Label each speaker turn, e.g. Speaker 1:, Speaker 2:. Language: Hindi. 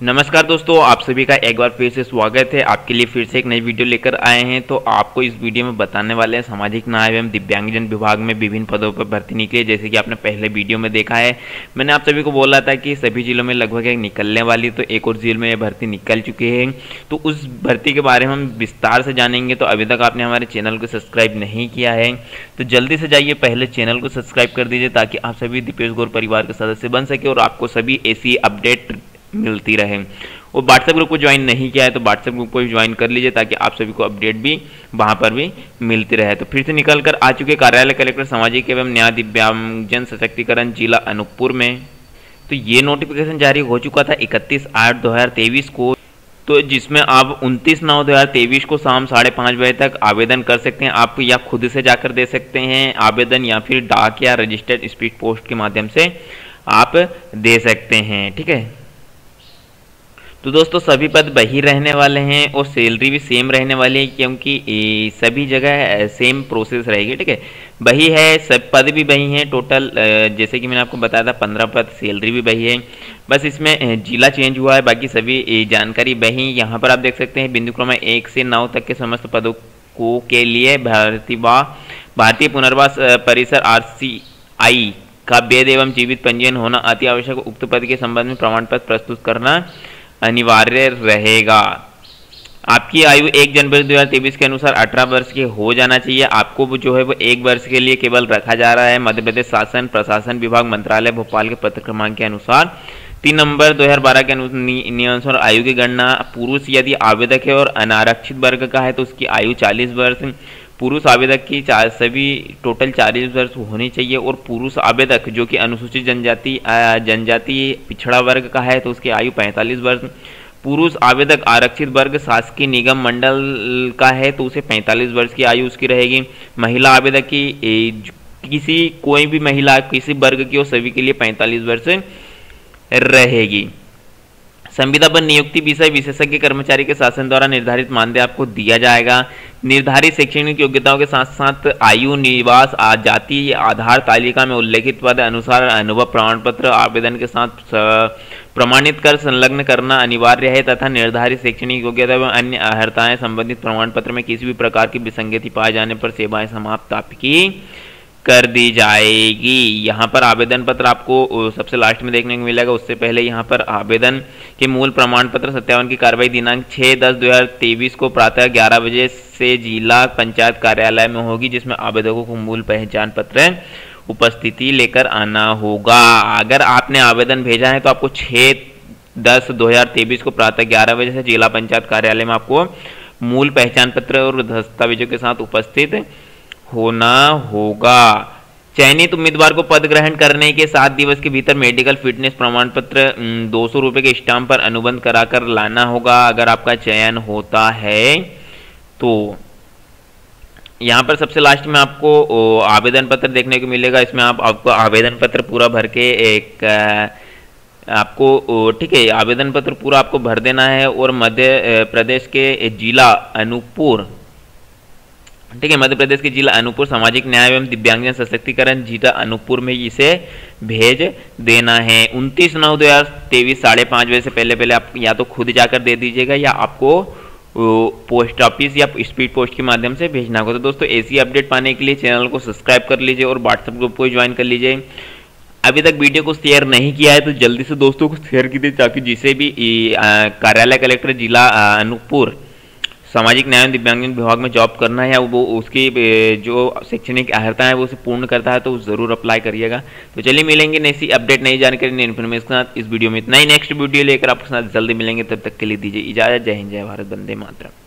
Speaker 1: नमस्कार दोस्तों, आप सभी का एक बार फिर से स्वागत है। आपके लिए फिर से एक नई वीडियो लेकर आए हैं। तो आपको इस वीडियो में बताने वाले हैं, सामाजिक न्याय एवं दिव्यांगजन विभाग में विभिन्न पदों पर भर्ती निकली जैसे कि आपने पहले वीडियो में देखा है, मैंने आप सभी को बोला था कि सभी जिलों में लगभग एक निकलने वाली तो एक और ज़िले में यह भर्ती निकल चुकी है। तो उस भर्ती के बारे में हम विस्तार से जानेंगे। तो अभी तक आपने हमारे चैनल को सब्सक्राइब नहीं किया है तो जल्दी से जाइए पहले चैनल को सब्सक्राइब कर दीजिए, ताकि आप सभी दीपेश गौर परिवार के सदस्य बन सके और आपको सभी ऐसी अपडेट मिलती रहे। और व्हाट्सएप ग्रुप को ज्वाइन नहीं किया है तो व्हाट्सएप ग्रुप को ज्वाइन कर लीजिए ताकि आप सभी को अपडेट भी वहाँ पर भी मिलती रहे। तो फिर से निकल कर आ चुके कार्यालय कलेक्टर सामाजिक एवं न्याय दिव्यांगजन सशक्तिकरण जिला अनूपपुर में। तो ये नोटिफिकेशन जारी हो चुका था इकतीस आठ दो को। तो जिसमें आप 29 नौ दो हज़ार तेईस को शाम साढ़े पाँच बजे तक आवेदन कर सकते हैं। आप या खुद से जाकर दे सकते हैं आवेदन या फिर डाक या रजिस्टर्ड स्पीड पोस्ट के माध्यम से आप दे सकते हैं, ठीक है? तो दोस्तों, सभी पद वही रहने वाले हैं और सैलरी भी सेम रहने वाली है क्योंकि सभी जगह सेम प्रोसेस रहेगी, ठीक है? वही है, सब पद भी वही हैं टोटल जैसे कि मैंने आपको बताया था, पंद्रह पद सैलरी भी वही है। बस इसमें जिला चेंज हुआ है, बाकी सभी जानकारी वही यहाँ पर आप देख सकते हैं, बिंदु क्रम एक से नौ तक के समस्त पदों को के लिए भारतीय भारतीय पुनर्वास परिसर आर का वेद एवं जीवित पंजीयन होना अति आवश्यक। उक्त पद के संबंध में प्रमाण पत्र प्रस्तुत करना अनिवार्य रहेगा। आपकी आयु एक जनवरी दो हज़ार तेईस के अनुसार अठारह वर्ष के हो जाना चाहिए। आपको जो है वो एक वर्ष के लिए केवल रखा जा रहा है। मध्य प्रदेश शासन, प्रशासन विभाग, मंत्रालय, भोपाल के पत्र क्रमांक के अनुसार तीन नंबर 2012 के अनुसार आयु की गणना पुरुष यदि आवेदक है और अनारक्षित वर्ग का है तो उसकी आयु 40 वर्ष पुरुष आवेदक की सभी टोटल चालीस वर्ष होनी चाहिए और पुरुष आवेदक, जो कि अनुसूचित जनजाति जनजाति पिछड़ा वर्ग का है तो उसकी आयु 45 वर्ष। पुरुष आवेदक आरक्षित वर्ग शासकीय निगम मंडल का है तो उसे 45 वर्ष की आयु उसकी रहेगी। महिला आवेदक की किसी, कोई भी महिला किसी वर्ग की हो सभी के लिए 45 वर्ष रहेगी। संविदा पर नियुक्ति विषय विशेषज्ञ कर्मचारी के शासन द्वारा निर्धारित मानदेय आपको दिया जाएगा। निर्धारित शैक्षणिक योग्यताओं के साथ साथ आयु, निवास जाति, आधार तालिका में उल्लेखित पद, अनुसार अनुभव प्रमाण पत्र आवेदन के साथ प्रमाणित कर संलग्न करना अनिवार्य है तथा निर्धारित शैक्षणिक योग्यता एवं अन्य अर्हताएँ संबंधित प्रमाण पत्र में किसी भी प्रकार की विसंगति पाए जाने पर सेवाएँ समाप्त। आपकी कर दी जाएगी। यहाँ पर आवेदन पत्र आपको सबसे लास्ट में देखने को मिलेगा। उससे पहले यहाँ पर आवेदन के मूल प्रमाण पत्र सत्यावन की कार्रवाई दिनांक 6 दस दो को प्रातः 11 बजे से जिला पंचायत कार्यालय में होगी, जिसमें आवेदकों को मूल पहचान पत्र उपस्थिति लेकर आना होगा। अगर आपने आवेदन भेजा है तो आपको छः दस दो को प्रातः ग्यारह बजे से जिला पंचायत कार्यालय में आपको मूल पहचान पत्र और दस्तावेजों के साथ उपस्थित होना होगा। चयनित उम्मीदवार को पद ग्रहण करने के सात दिवस के भीतर मेडिकल फिटनेस प्रमाण पत्र दो सौ के स्टाम्प पर अनुबंध कराकर लाना होगा, अगर आपका चयन होता है। तो यहाँ पर सबसे लास्ट में आपको आवेदन पत्र देखने को मिलेगा। इसमें आप, आपको आवेदन पत्र पूरा भर के एक आपको ठीक है आवेदन पत्र पूरा आपको भर देना है और मध्य प्रदेश के जिला अनूपपुर ठीक है, मध्य प्रदेश के जिला अनूपपुर, सामाजिक न्याय एवं दिव्यांगजन सशक्तिकरण जिला अनूपपुर में इसे भेज देना है। उनतीस नौ दो हज़ार तेईस साढ़े पाँच बजे से पहले पहले आप या तो खुद जाकर दे दीजिएगा या आपको पोस्ट ऑफ़िस या स्पीड पोस्ट के माध्यम से भेजना होगा। तो दोस्तों, ऐसी अपडेट पाने के लिए चैनल को सब्सक्राइब कर लीजिए और व्हाट्सएप ग्रुप को ज्वाइन कर लीजिए। अभी तक वीडियो को शेयर नहीं किया है तो जल्दी से दोस्तों को शेयर कीजिए, ताकि जिसे भी कार्यालय कलेक्टर जिला अनूपपुर सामाजिक न्याय दिव्यांगजन विभाग में जॉब करना है वो उसकी जो शैक्षणिक अर्हता है वो उसे पूर्ण करता है तो ज़रूर अप्लाई करिएगा। तो चलिए मिलेंगे नई अपडेट नई जानकारी, नई इन्फॉर्मेशन के साथ। इस वीडियो में इतना ही। नेक्स्ट वीडियो लेकर आपके साथ जल्दी मिलेंगे। तब तक के लिए दीजिए इजाज़त। जय हिंद, जय भारत। बंदे मातरम।